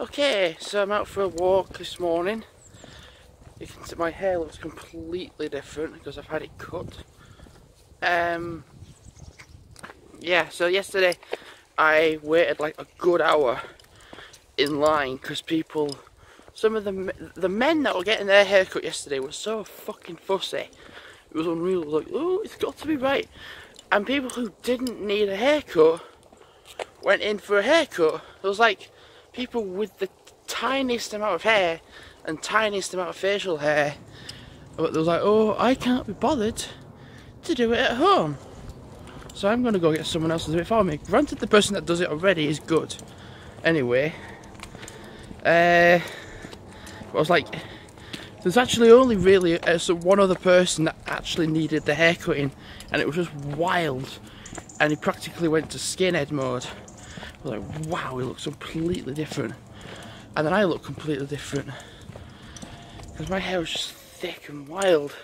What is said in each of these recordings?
Okay, so I'm out for a walk this morning. You can see my hair looks completely different because I've had it cut. Um, yeah, so yesterday I waited like a good hour in line because people, some of the the men that were getting their hair cut yesterday were so fucking fussy. It was unreal. Like, oh, it's got to be right. And people who didn't need a haircut went in for a haircut. It was like people with the tiniest amount of hair and tiniest amount of facial hair. But they was like, oh, I can't be bothered to do it at home. So I'm to go get someone else to do it for me. Granted, the person that does it already is good. Anyway, uh, I was like, there's actually only really uh, so one other person that actually needed the haircutting, and it was just wild. And he practically went to skinhead mode. Like, wow, he looks completely different. And then I look completely different. Because my hair was just thick and wild.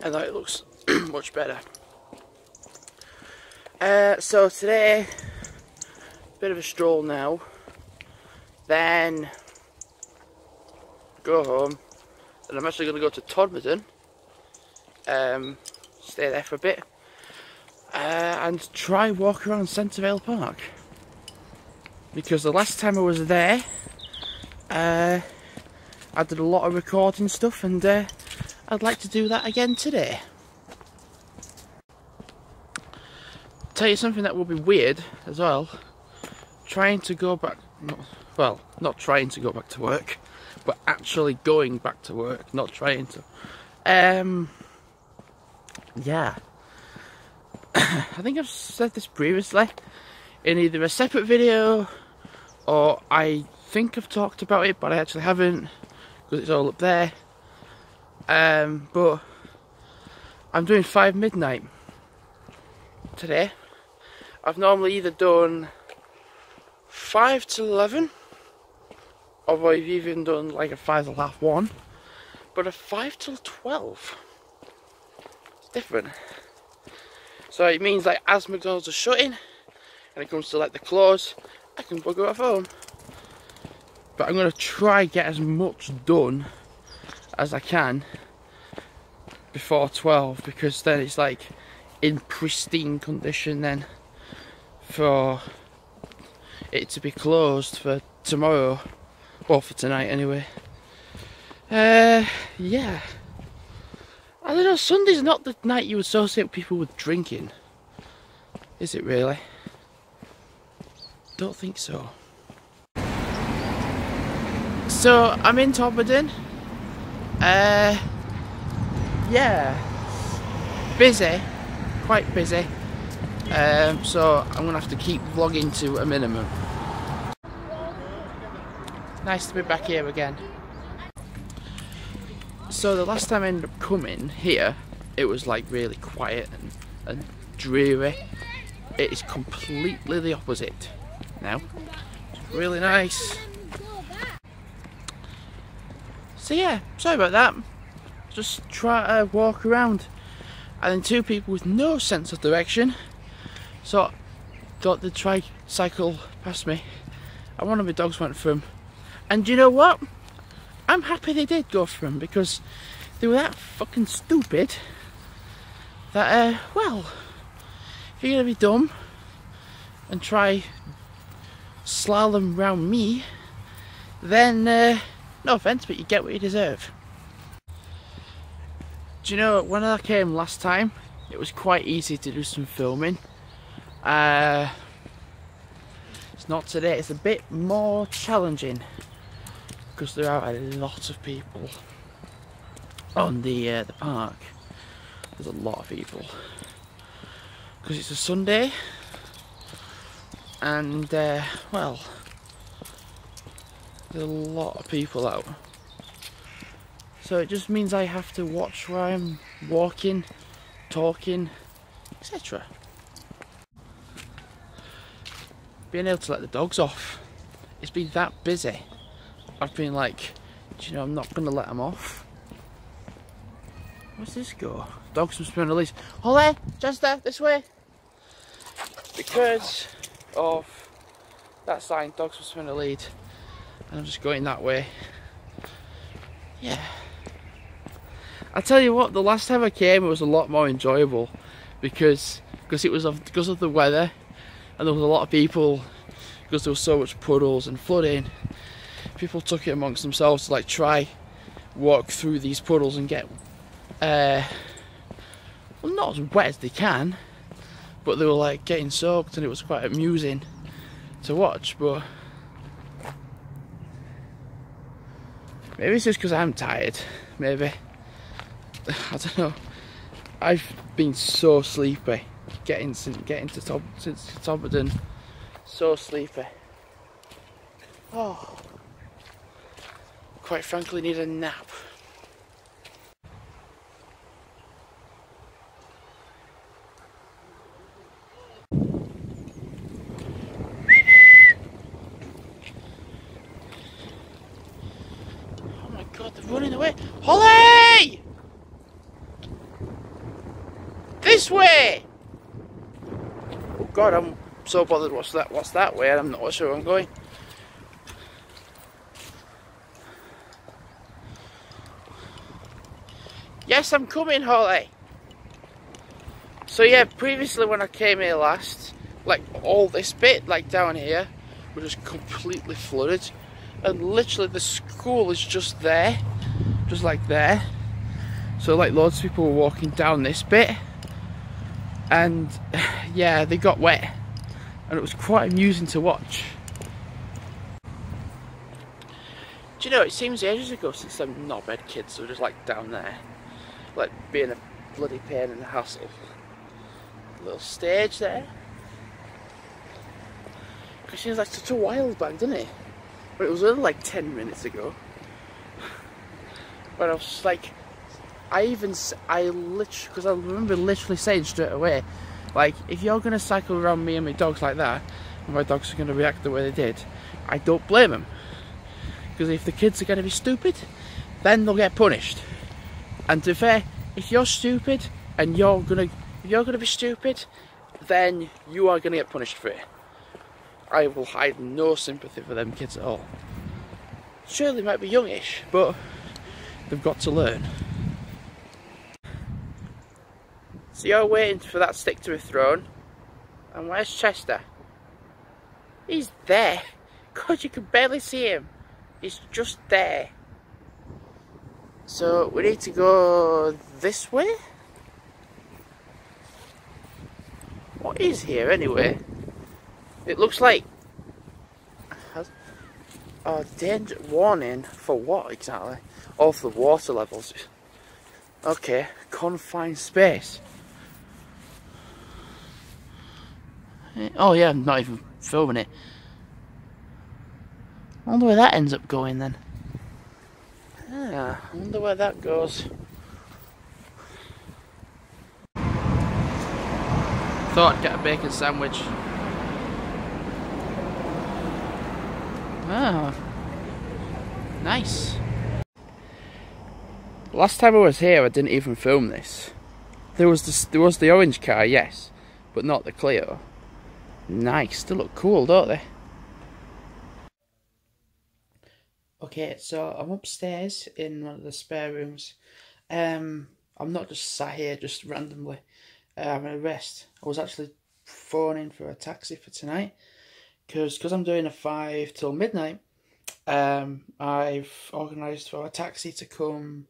And now it looks much better. Uh, so today, bit of a stroll now. Then go home. And I'm actually going to go to Todmorden. Um, stay there for a bit. Uh, and try walk around Centre Vale Park. Because the last time I was there, uh, I did a lot of recording stuff and uh, I'd like to do that again today. Tell you something that will be weird as well. Trying to go back, well, not trying to go back to work, but actually going back to work, not trying to. Um, yeah. I think I've said this previously in either a separate video or I think I've talked about it, but I actually haven't because it's all up there. Um, but I'm doing five midnight today. I've normally either done five to eleven, or I've even done like a five to half one, but a five till twelve. It's different. So it means like as McDonald's are shutting, and it comes to like the close, I can bugger off home. But I'm going to try get as much done as I can before 12 because then it's like in pristine condition then for it to be closed for tomorrow or for tonight anyway. Uh yeah. I don't know Sunday's not the night you associate people with drinking is it really don't think so so I'm in Todmorden. Uh, yeah, busy, quite busy. Um, so I'm gonna have to keep vlogging to a minimum. Nice to be back here again. So the last time I ended up coming here, it was like really quiet and, and dreary. It is completely the opposite now. It's really nice. So yeah, sorry about that. Just try to walk around. And then two people with no sense of direction. So got the tricycle past me. And one of my dogs went for him. And you know what? I'm happy they did go for him because they were that fucking stupid that, uh, well, if you're gonna be dumb and try slalom round me, then uh, no offence, but you get what you deserve. Do you know, when I came last time, it was quite easy to do some filming. Uh, it's not today, it's a bit more challenging because there are a lot of people on the uh, the park. There's a lot of people because it's a Sunday and uh, well there's a lot of people out. So it just means I have to watch where I'm walking, talking, etc. Being able to let the dogs off. It's been that busy. I've been like, you know, I'm not going to let them off. Where's this go? Dogs must be on the leash. Holly, Chester, this way. Because of that sign, dogs must on the lead and I'm just going that way. Yeah. I tell you what, the last time I came it was a lot more enjoyable because because it was of because of the weather and there was a lot of people because there was so much puddles and flooding. People took it amongst themselves to like try walk through these puddles and get uh, well not as wet as they can, but they were like getting soaked and it was quite amusing to watch. But maybe it's just because I'm tired. Maybe I don't know. I've been so sleepy getting getting to top since Todmorden. So sleepy. Oh, quite frankly, need a nap. Oh my god, they're running away. Holly! This way! Oh god, I'm so bothered what's that what's that way I'm not sure where I'm going. Yes, I'm coming, Holly. So yeah, previously when I came here last, like all this bit, like down here, was just completely flooded. And literally the school is just there. Just like there. So like loads of people were walking down this bit. And yeah, they got wet. And it was quite amusing to watch. Do you know, it seems ages ago since them knobhead kids were just like down there. Like being a bloody pain in the hassle. Little stage there. because It seems like such a while back, doesn't it? But it was only like 10 minutes ago. But I was like, I even, I literally, because I remember literally saying straight away, like, if you're going to cycle around me and my dogs like that, and my dogs are going to react the way they did, I don't blame them. Because if the kids are going to be stupid, then they'll get punished. And to be fair, if you're stupid and you're going to, you're going to be stupid, then you are going to get punished for it. I will hide no sympathy for them kids at all. Sure, they might be youngish, but they've got to learn. So you're waiting for that stick to be thrown. And where's Chester? He's there. God, you can barely see him. He's just there. So we need to go this way? What is here anyway? It looks like a danger warning for what exactly? For the water levels. Okay, confined space. Eh, oh yeah, I'm not even filming it. I wonder where that ends up going then. Yeah, I wonder where that goes. Thought I'd get a bacon sandwich. Oh, nice. Last time I was here, I didn't even film this. There was this, there was the orange car, yes, but not the Clio. Nice, they look cool, don't they? Okay, so I'm upstairs in one of the spare rooms. Um, I'm not just sat here just randomly uh, having a rest. I was actually phoning for a taxi for tonight because because I'm doing a five till midnight. Um, I've organised for a taxi to come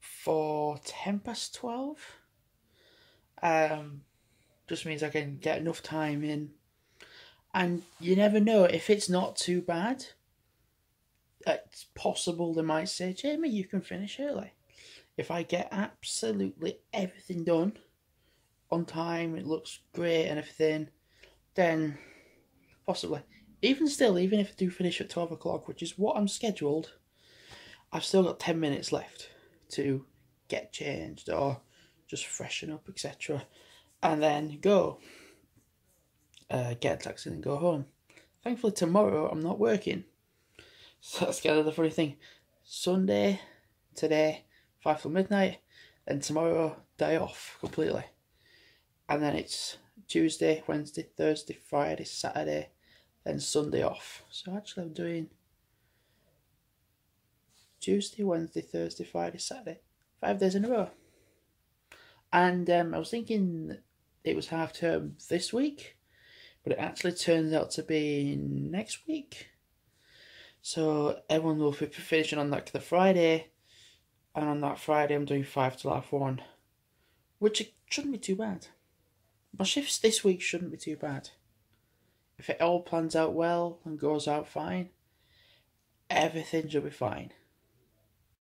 for ten past twelve. Um, just means I can get enough time in, and you never know if it's not too bad it's possible they might say, Jamie, you can finish early. If I get absolutely everything done on time, it looks great and everything, then possibly. Even still, even if I do finish at 12 o'clock, which is what I'm scheduled, I've still got 10 minutes left to get changed or just freshen up, etc. And then go. Uh, get a taxi and go home. Thankfully, tomorrow I'm not working. So that's kind of the funny thing. Sunday, today, 5 till midnight, and tomorrow, day off completely. And then it's Tuesday, Wednesday, Thursday, Friday, Saturday, then Sunday off. So actually, I'm doing Tuesday, Wednesday, Thursday, Friday, Saturday, five days in a row. And um, I was thinking it was half term this week, but it actually turns out to be next week. So everyone will be finishing on like the Friday, and on that Friday I'm doing five till half one, which shouldn't be too bad. My shifts this week shouldn't be too bad. If it all plans out well and goes out fine, everything should be fine.